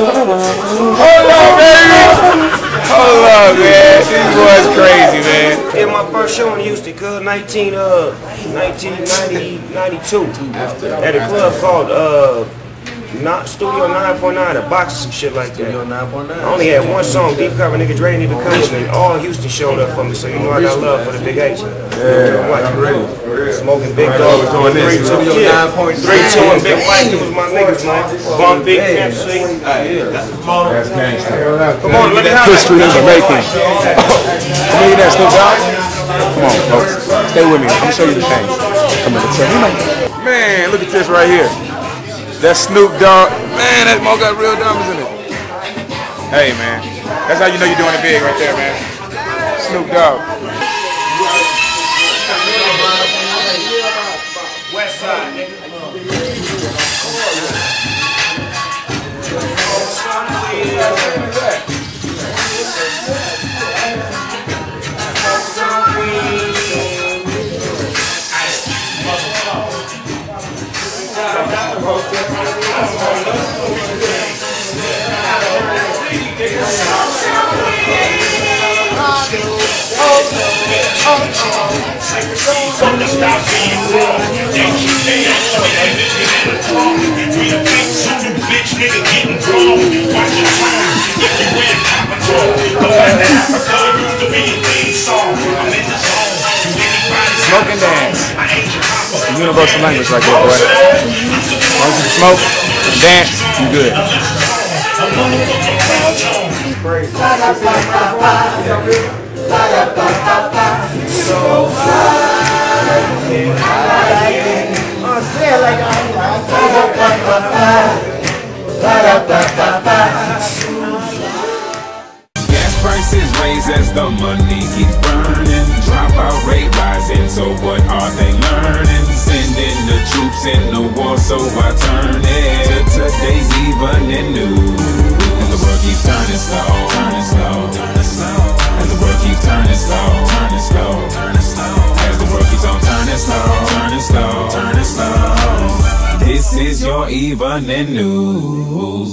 Hold on, baby. Hold on, man. These boys crazy, man. Yeah, my first show in Houston, cuz 19, uh, 1990, 92. At a club called, uh, not Studio 9.9, a box or some shit like that. Studio 9.9. I only had one song, Deep Cover, nigga Dre need to come with me. All Houston showed up for me, so you know I got love for the Big H. Yeah, I'm ready. Smoking Big Dog, doing this, three, two, yeah. 9.3. Three, two, and Big Mike, it was my niggas, man. Bump Big Pimp C. That's gangster. Come on, let me have History in the that. making. Millionaire Snoop Dogg. Come on, folks. Stay with me. I'm gonna show you the thing. Come on, tell me. Man, look at this right here. That's Snoop Dogg. Man, that mo got real diamonds in it. Hey, man. That's how you know you're doing it big right there, man. Snoop Dogg. Side, nigga. Smoke and dance. It's universal language right there, boy. As long as you smoke dance, you good. Gas prices raise as the money keeps burning. Dropout rate rising, so what are they learning? Sending the troops in the war, so I turn it to today's evening news. This is your evening news.